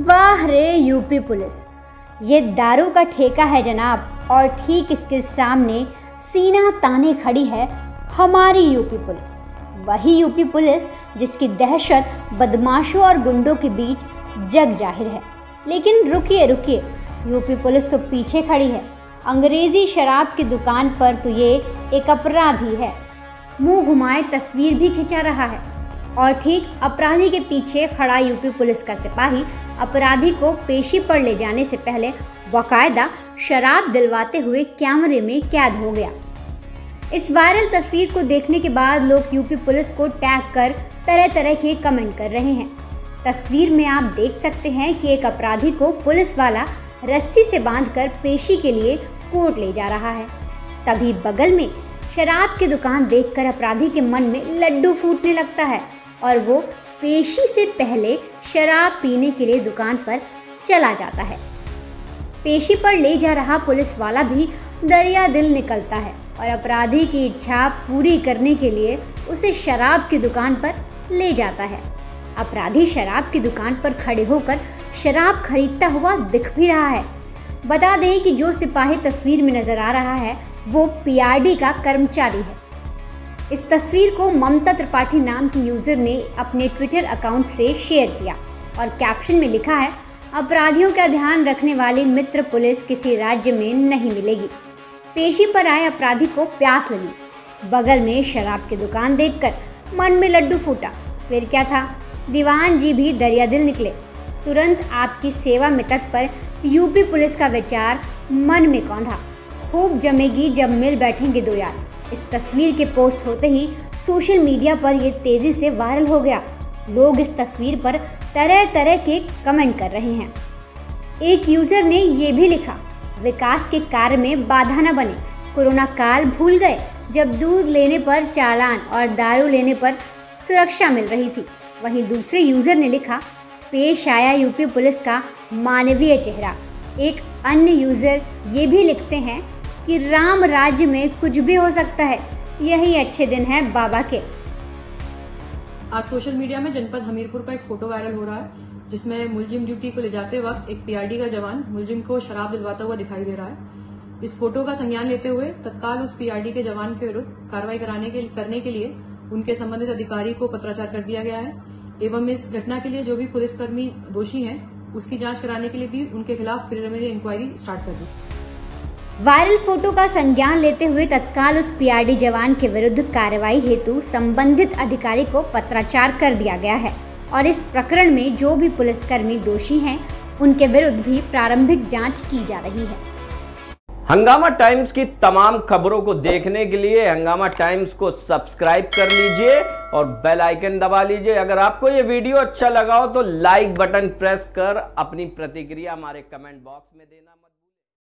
वाह रे UP police. ये दारू का ठेका है जनाब, और ठीक इसके सामने सीना ताने खड़ी है हमारी यूपी पुलिस। वही यूपी पुलिस जिसकी दहशत बदमाशों और गुंडों के बीच जग ज़ाहिर है। लेकिन रुकिए रुकिए, यूपी पुलिस तो पीछे खड़ी है। अंग्रेज़ी शराब की दुकान पर तो ये एक अपराधी है। मुँह घुमाए तस्वीर भी खिंचा रहा है। और ठीक अपराधी के पीछे खड़ा यूपी पुलिस का सिपाही अपराधी को पेशी पर ले जाने से पहले बाकायदा शराब दिलवाते हुए कैमरे में कैद हो गया। इस वायरल तस्वीर को देखने के बाद लोग यूपी पुलिस को टैग कर तरह तरह के कमेंट कर रहे हैं। तस्वीर में आप देख सकते हैं कि एक अपराधी को पुलिस वाला रस्सी से बांधकर पेशी के लिए कोर्ट ले जा रहा है। तभी बगल में शराब की दुकान देखकर अपराधी के मन में लड्डू फूटने लगता है और वो पेशी से पहले शराब पीने के लिए दुकान पर चला जाता है। पेशी पर ले जा रहा पुलिस वाला भी दरिया दिल निकलता है और अपराधी की इच्छा पूरी करने के लिए उसे शराब की दुकान पर ले जाता है। अपराधी शराब की दुकान पर खड़े होकर शराब खरीदता हुआ दिख भी रहा है। बता दें कि जो सिपाही तस्वीर में नज़र आ रहा है, वो पीआरडी का कर्मचारी है। इस तस्वीर को ममता त्रिपाठी नाम की यूज़र ने अपने ट्विटर अकाउंट से शेयर किया और कैप्शन में लिखा है, अपराधियों का ध्यान रखने वाली मित्र पुलिस किसी राज्य में नहीं मिलेगी। पेशी पर आए अपराधी को प्यास लगी। बगल में शराब की दुकान देखकर मन में लड्डू फूटा। फिर क्या था? दीवान जी भी दरिया दिल निकले। तुरंत आपकी सेवा में तत्पर यूपी पुलिस का विचार मन में कौंधा। खूब जमेगी जब मिल बैठेंगे दो यार। इस तस्वीर के पोस्ट होते ही सोशल मीडिया पर यह तेज़ी से वायरल हो गया। लोग इस तस्वीर पर तरह तरह के कमेंट कर रहे हैं। एक यूज़र ने ये भी लिखा, विकास के कार्य में बाधा न बने, कोरोना काल भूल गए, जब दूध लेने पर चालान और दारू लेने पर सुरक्षा मिल रही थी। वहीं दूसरे यूज़र ने लिखा, पेश आया यूपी पुलिस का मानवीय चेहरा। एक अन्य यूज़र ये भी लिखते हैं कि राम राज्य में कुछ भी हो सकता है। यही अच्छे दिन है बाबा के। आज सोशल मीडिया में जनपद हमीरपुर का एक फ़ोटो वायरल हो रहा है, जिसमें मुलजिम ड्यूटी को ले जाते वक्त एक पीआरडी का जवान मुलजिम को शराब दिलवाता हुआ दिखाई दे रहा है। इस फ़ोटो का संज्ञान लेते हुए तत्काल उस पीआरडी के जवान के विरुद्ध कार्रवाई कराने के, करने के लिए उनके संबंधित अधिकारी को पत्राचार कर दिया गया है, एवं इस घटना के लिए जो भी पुलिसकर्मी दोषी हैं, उसकी जाँच कराने के लिए भी उनके खिलाफ प्रिलिमिनरी इंक्वायरी स्टार्ट कर दी। वायरल फ़ोटो का संज्ञान लेते हुए तत्काल उस पीआरडी जवान के विरुद्ध कार्रवाई हेतु संबंधित अधिकारी को पत्राचार कर दिया गया है। और इस प्रकरण में जो भी पुलिसकर्मी दोषी हैं, उनके विरुद्ध भी प्रारंभिक जाँच की जा रही है। हंगामा टाइम्स की तमाम खबरों को देखने के लिए हंगामा टाइम्स को सब्सक्राइब कर लीजिए और बेल आइकन दबा लीजिए। अगर आपको ये वीडियो अच्छा लगा हो तो लाइक बटन प्रेस कर अपनी प्रतिक्रिया हमारे कमेंट बॉक्स में देना